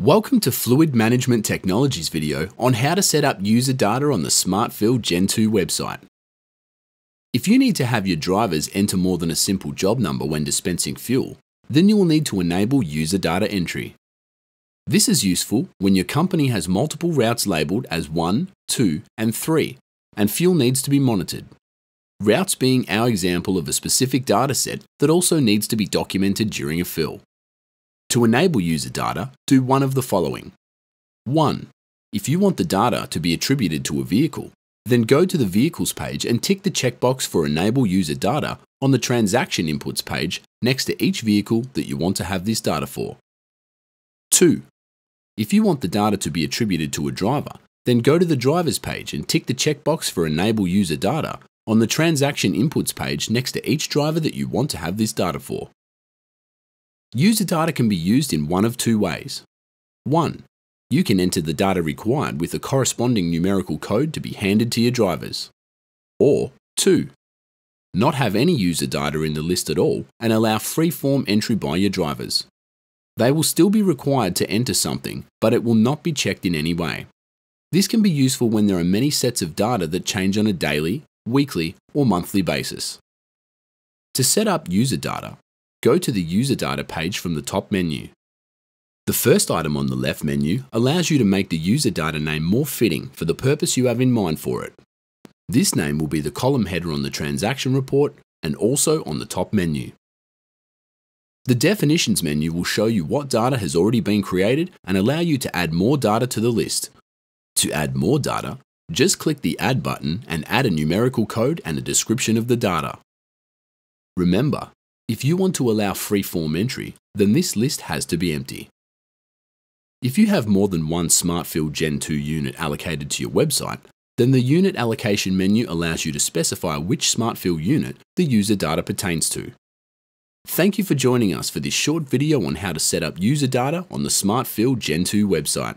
Welcome to Fluid Management Technologies video on how to set up user data on the SmartFill Gen 2 website. If you need to have your drivers enter more than a simple job number when dispensing fuel, then you will need to enable user data entry. This is useful when your company has multiple routes labelled as 1, 2 and 3 and fuel needs to be monitored. Routes being our example of a specific data set that also needs to be documented during a fill. To enable user data, do one of the following. 1. If you want the data to be attributed to a vehicle, then go to the Vehicles page and tick the checkbox for Enable User Data on the Transaction Inputs page next to each vehicle that you want to have this data for. 2. If you want the data to be attributed to a driver, then go to the Drivers page and tick the checkbox for Enable User Data on the Transaction Inputs page next to each driver that you want to have this data for. User data can be used in one of two ways. 1. You can enter the data required with a corresponding numerical code to be handed to your drivers. Or 2. Not have any user data in the list at all and allow free-form entry by your drivers. They will still be required to enter something, but it will not be checked in any way. This can be useful when there are many sets of data that change on a daily, weekly, or monthly basis. To set up user data, go to the User Data page from the top menu. The first item on the left menu allows you to make the user data name more fitting for the purpose you have in mind for it. This name will be the column header on the transaction report and also on the top menu. The Definitions menu will show you what data has already been created and allow you to add more data to the list. To add more data, just click the Add button and add a numerical code and a description of the data. Remember, if you want to allow free-form entry, then this list has to be empty. If you have more than one SmartFill Gen 2 unit allocated to your website, then the Unit Allocation menu allows you to specify which SmartFill unit the user data pertains to. Thank you for joining us for this short video on how to set up user data on the SmartFill Gen 2 website.